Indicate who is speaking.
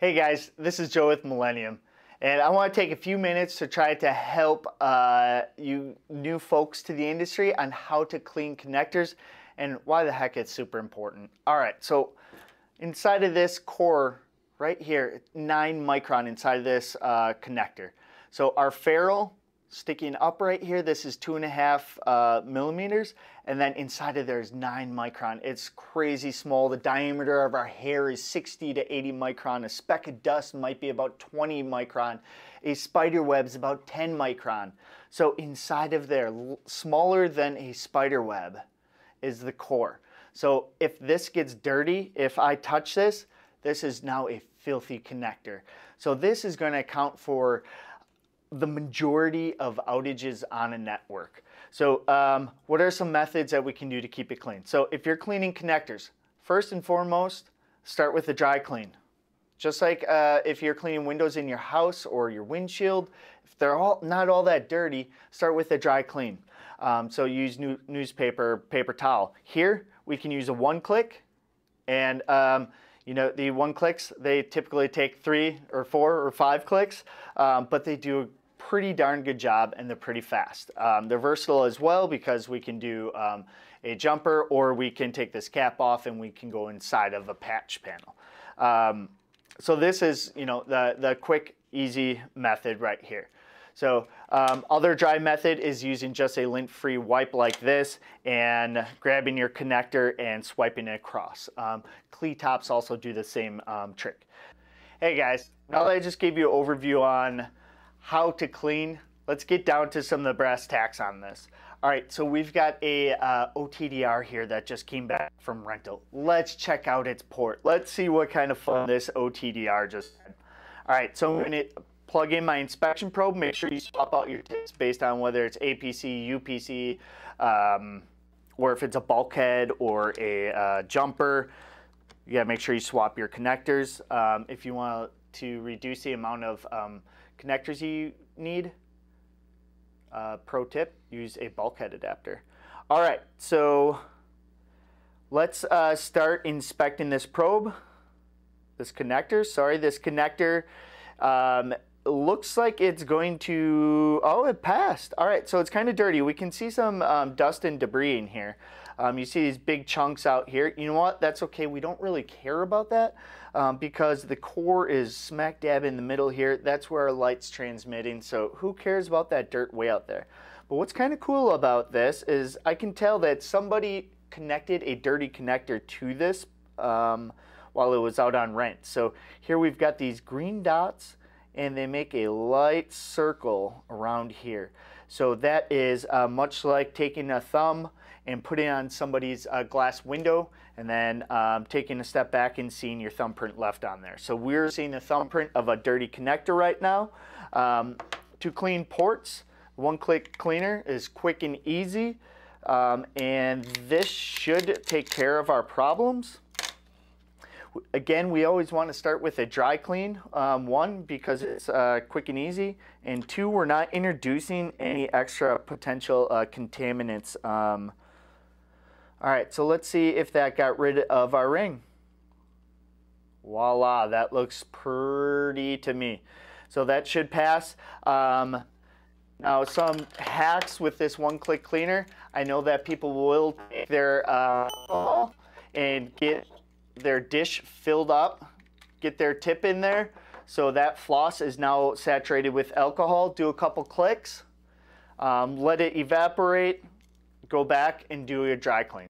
Speaker 1: Hey guys, this is Joe with Millennium, and I want to take a few minutes to try to help uh, you new folks to the industry on how to clean connectors and why the heck it's super important. All right, so inside of this core right here, nine micron inside of this uh, connector. So our ferrule sticking up right here, this is two and a half uh, millimeters, and then inside of there is nine micron. It's crazy small. The diameter of our hair is 60 to 80 micron. A speck of dust might be about 20 micron. A spider web is about 10 micron. So inside of there, smaller than a spider web, is the core. So if this gets dirty, if I touch this, this is now a filthy connector. So this is going to account for the majority of outages on a network. So um, what are some methods that we can do to keep it clean? So if you're cleaning connectors, first and foremost, start with a dry clean. Just like uh, if you're cleaning windows in your house or your windshield, if they're all not all that dirty, start with a dry clean. Um, so use new, newspaper, paper towel. Here, we can use a one click and um, you know, the one clicks, they typically take three or four or five clicks, um, but they do pretty darn good job and they're pretty fast. Um, they're versatile as well because we can do um, a jumper or we can take this cap off and we can go inside of a patch panel. Um, so this is, you know, the, the quick, easy method right here. So um, other dry method is using just a lint-free wipe like this and grabbing your connector and swiping it across. Um, Tops also do the same um, trick. Hey guys, now that I just gave you an overview on how to clean, let's get down to some of the brass tacks on this. All right, so we've got a uh, OTDR here that just came back from rental. Let's check out its port. Let's see what kind of fun this OTDR just had. All right, so I'm gonna plug in my inspection probe, make sure you swap out your tips based on whether it's APC, UPC, um, or if it's a bulkhead or a uh, jumper. You gotta make sure you swap your connectors. Um, if you want to reduce the amount of um, connectors you need, uh, pro tip, use a bulkhead adapter. All right, so let's uh, start inspecting this probe, this connector, sorry, this connector. Um, looks like it's going to, oh, it passed. All right, so it's kind of dirty. We can see some um, dust and debris in here. Um, you see these big chunks out here. You know what? That's okay. We don't really care about that um, because the core is smack dab in the middle here. That's where our light's transmitting. So who cares about that dirt way out there? But what's kind of cool about this is I can tell that somebody connected a dirty connector to this um, while it was out on rent. So here we've got these green dots and they make a light circle around here. So that is uh, much like taking a thumb and putting on somebody's uh, glass window and then um, taking a step back and seeing your thumbprint left on there. So we're seeing the thumbprint of a dirty connector right now. Um, to clean ports, one-click cleaner is quick and easy. Um, and this should take care of our problems. Again, we always want to start with a dry clean. Um, one, because it's uh, quick and easy. And two, we're not introducing any extra potential uh, contaminants. Um, all right, so let's see if that got rid of our ring. Voila, that looks pretty to me. So that should pass. Um, now, some hacks with this one-click cleaner. I know that people will take their uh, and get their dish filled up, get their tip in there. So that floss is now saturated with alcohol. Do a couple clicks, um, let it evaporate, go back and do a dry clean.